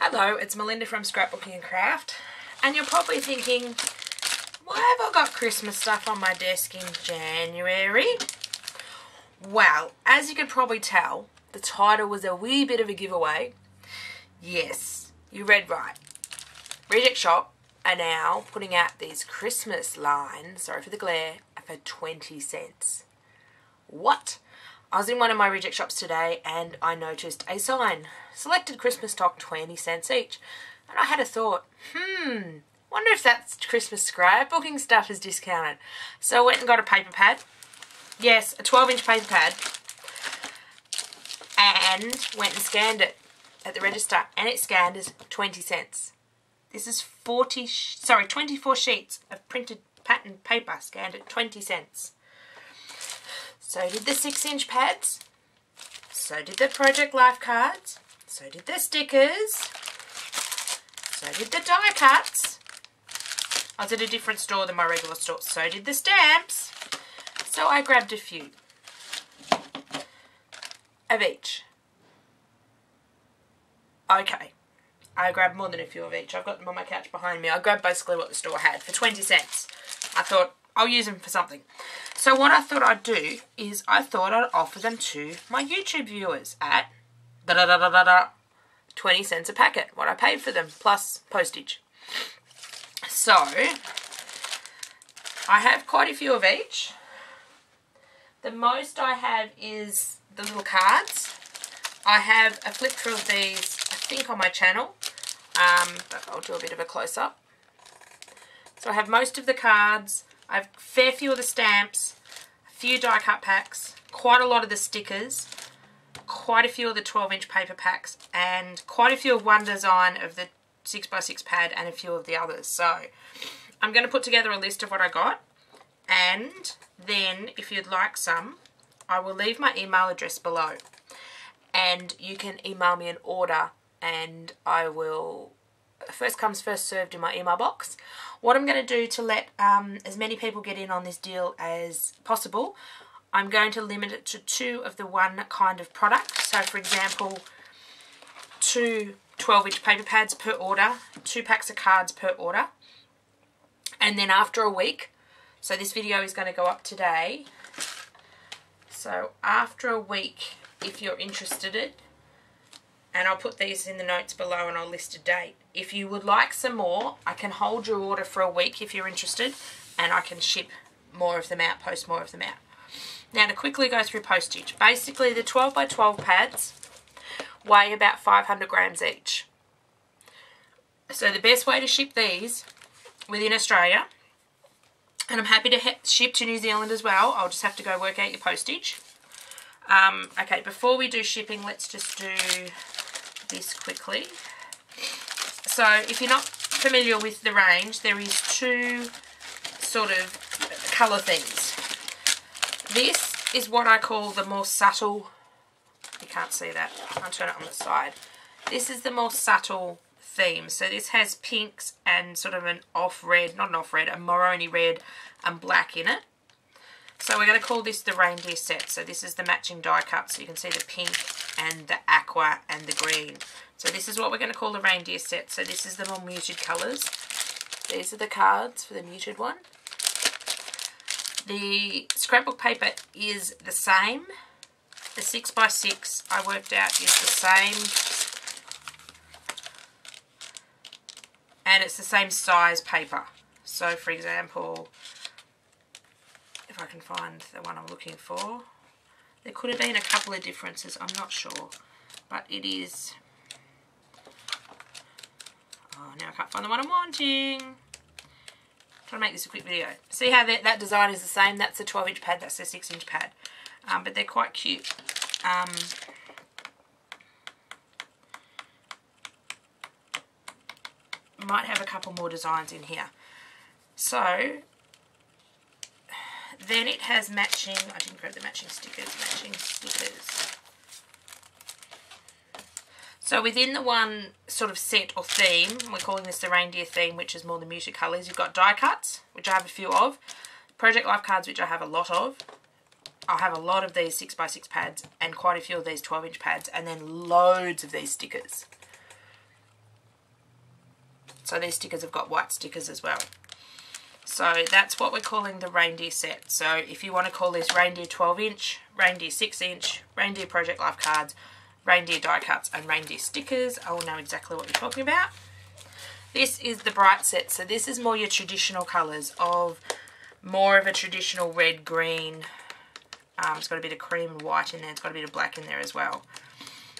Hello, it's Melinda from Scrapbooking and Craft, and you're probably thinking, why have I got Christmas stuff on my desk in January? Well, as you could probably tell, the title was a wee bit of a giveaway. Yes, you read right. Reject Shop are now putting out these Christmas lines, sorry for the glare, for 20 cents. What? I was in one of my reject shops today and I noticed a sign. Selected Christmas stock 20 cents each. And I had a thought, hmm, wonder if that Christmas scrapbooking stuff is discounted. So I went and got a paper pad. Yes, a 12 inch paper pad. And went and scanned it at the register and it scanned as 20 cents. This is 40, sorry, 24 sheets of printed pattern paper scanned at 20 cents. So did the 6 inch pads. So did the Project Life cards. So did the stickers. So did the die cuts. I was at a different store than my regular store. So did the stamps. So I grabbed a few of each. Okay. I grabbed more than a few of each. I've got them on my couch behind me. I grabbed basically what the store had for 20 cents. I thought, I'll use them for something. So what I thought I'd do is I thought I'd offer them to my YouTube viewers at da da da da da, da 20 cents a packet, what I paid for them, plus postage. So, I have quite a few of each. The most I have is the little cards. I have a flip through of these, I think, on my channel. Um, but I'll do a bit of a close-up. So I have most of the cards. I have a fair few of the stamps, a few die cut packs, quite a lot of the stickers, quite a few of the 12 inch paper packs, and quite a few of one design of the 6x6 pad and a few of the others. So I'm going to put together a list of what I got, and then if you'd like some, I will leave my email address below. And you can email me an order and I will first comes first served in my email box. What I'm going to do to let um, as many people get in on this deal as possible, I'm going to limit it to two of the one kind of product. So for example, two 12 inch paper pads per order, two packs of cards per order. And then after a week, so this video is going to go up today. So after a week, if you're interested in, and I'll put these in the notes below and I'll list a date. If you would like some more, I can hold your order for a week if you're interested and I can ship more of them out, post more of them out. Now to quickly go through postage. Basically the 12 by 12 pads weigh about 500 grams each. So the best way to ship these within Australia, and I'm happy to ship to New Zealand as well, I'll just have to go work out your postage. Um, okay, before we do shipping, let's just do this quickly. So if you're not familiar with the range, there is two sort of colour things. This is what I call the more subtle, you can't see that, I'll turn it on the side. This is the more subtle theme. So this has pinks and sort of an off red, not an off red, a moroni red and black in it. So we're going to call this the reindeer set. So this is the matching die cut. So you can see the pink and the aqua and the green. So this is what we're going to call the reindeer set. So this is the more muted colours. These are the cards for the muted one. The scrapbook paper is the same. The 6x6 I worked out is the same. And it's the same size paper. So for example, if I can find the one I'm looking for, there could have been a couple of differences, I'm not sure. But it is... Oh, now I can't find the one I'm wanting. I'm trying to make this a quick video. See how that, that design is the same? That's a 12 inch pad, that's a 6 inch pad. Um, but they're quite cute. Um, might have a couple more designs in here. So, then it has matching, I didn't grab the matching stickers, matching stickers. So within the one sort of set or theme, we're calling this the reindeer theme, which is more the muted colours, you've got die cuts, which I have a few of, Project Life cards, which I have a lot of. I have a lot of these 6x6 pads and quite a few of these 12 inch pads and then loads of these stickers. So these stickers have got white stickers as well. So that's what we're calling the reindeer set. So if you want to call this reindeer 12 inch, reindeer 6 inch, reindeer project life cards, reindeer die cuts and reindeer stickers, I will know exactly what you're talking about. This is the bright set. So this is more your traditional colours of more of a traditional red, green. Um, it's got a bit of cream and white in there. It's got a bit of black in there as well.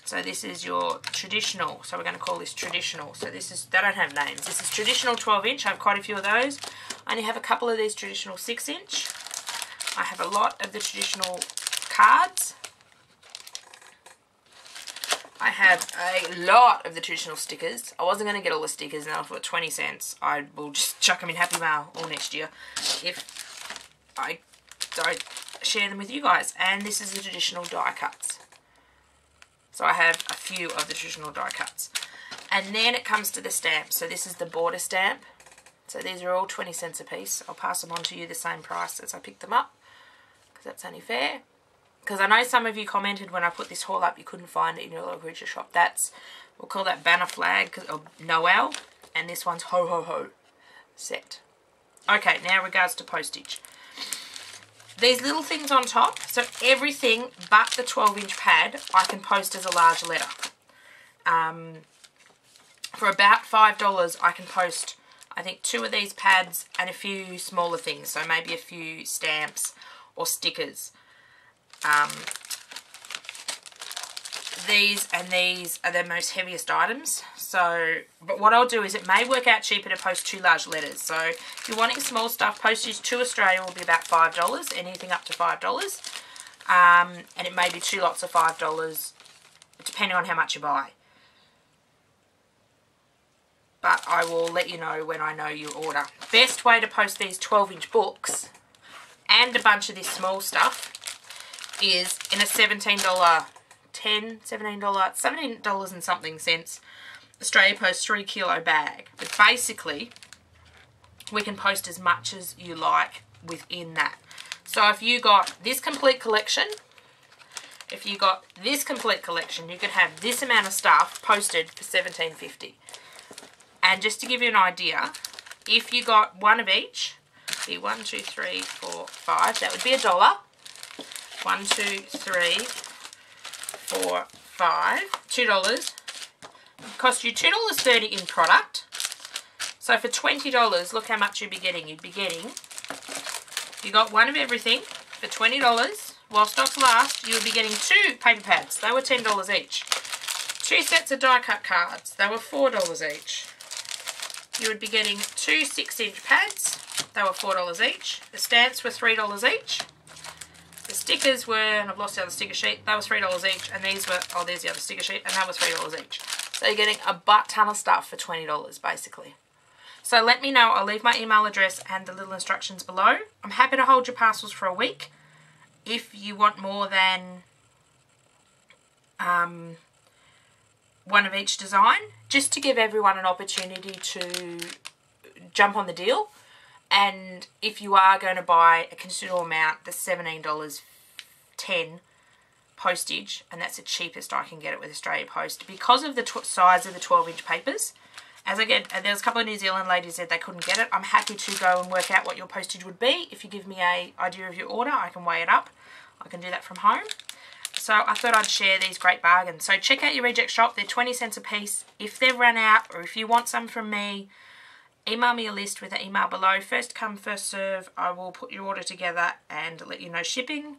So this is your traditional. So we're going to call this traditional. So this is, they don't have names. This is traditional 12 inch. I have quite a few of those. I only have a couple of these traditional 6 inch. I have a lot of the traditional cards. I have a lot of the traditional stickers. I wasn't going to get all the stickers now for 20 cents. I will just chuck them in Happy Mail all next year if I don't share them with you guys. And this is the traditional die cuts. So I have a few of the traditional die cuts. And then it comes to the stamp. So this is the border stamp. So these are all 20 cents a piece. I'll pass them on to you the same price as I picked them up. Because that's only fair. Because I know some of you commented when I put this haul up you couldn't find it in your local grocery shop. That's, we'll call that banner flag, or oh, Noel. And this one's ho ho ho set. Okay, now regards to postage these little things on top, so everything but the 12 inch pad I can post as a large letter. Um, for about $5 I can post I think two of these pads and a few smaller things, so maybe a few stamps or stickers. Um, these and these are the most heaviest items. So, but what I'll do is it may work out cheaper to post two large letters. So if you're wanting small stuff, postage to Australia will be about $5, anything up to $5. Um, and it may be two lots of $5, depending on how much you buy. But I will let you know when I know you order. Best way to post these 12 inch books and a bunch of this small stuff is in a $17 10 $17, $17 and something cents Australia Post 3 kilo bag. But basically, we can post as much as you like within that. So if you got this complete collection, if you got this complete collection, you could have this amount of stuff posted for $17.50. And just to give you an idea, if you got one of each, be one, two, three, four, five, that would be a dollar. One, two, three, four, five, two dollars. Cost you two dollars thirty in product. So for twenty dollars, look how much you'd be getting. You'd be getting. You got one of everything for twenty dollars. While stocks last, you would be getting two paper pads. They were ten dollars each. Two sets of die cut cards. They were four dollars each. You would be getting two six inch pads. They were four dollars each. The stamps were three dollars each. The stickers were, and I've lost the other sticker sheet, that was $3 each, and these were, oh there's the other sticker sheet, and that was $3 each. So you're getting a butt ton of stuff for $20 basically. So let me know, I'll leave my email address and the little instructions below. I'm happy to hold your parcels for a week. If you want more than um, one of each design, just to give everyone an opportunity to jump on the deal. And if you are going to buy a considerable amount, the $17.10 postage, and that's the cheapest I can get it with Australia Post. Because of the size of the 12-inch papers, as I get, uh, there's a couple of New Zealand ladies said they couldn't get it. I'm happy to go and work out what your postage would be. If you give me a idea of your order, I can weigh it up. I can do that from home. So I thought I'd share these great bargains. So check out your reject shop. They're 20 cents a piece. If they've run out or if you want some from me, email me a list with the email below. First come, first serve. I will put your order together and let you know shipping.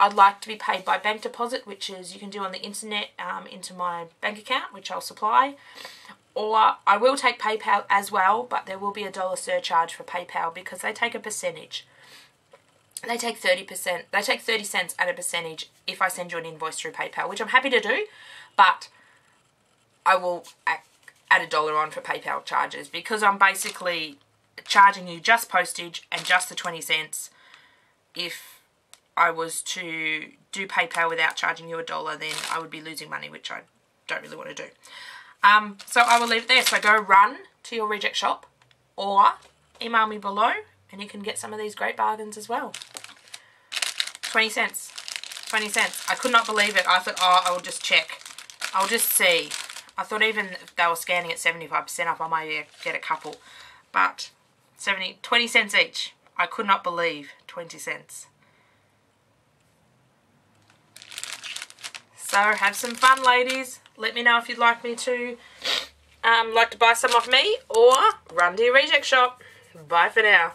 I'd like to be paid by bank deposit, which is you can do on the internet um, into my bank account, which I'll supply. Or I will take PayPal as well, but there will be a dollar surcharge for PayPal because they take a percentage. They take 30%, they take 30 cents at a percentage if I send you an invoice through PayPal, which I'm happy to do, but I will add a dollar on for PayPal charges because I'm basically charging you just postage and just the 20 cents. If I was to do PayPal without charging you a dollar, then I would be losing money, which I don't really want to do. Um, so I will leave it there. So go run to your reject shop or email me below and you can get some of these great bargains as well. 20 cents. 20 cents. I could not believe it. I thought, oh, I'll just check. I'll just see. I thought even if they were scanning at 75% off, I might get a couple. But 70, 20 cents each. I could not believe 20 cents. So have some fun, ladies. Let me know if you'd like me to um, like to buy some off me or run to your reject shop. Bye for now.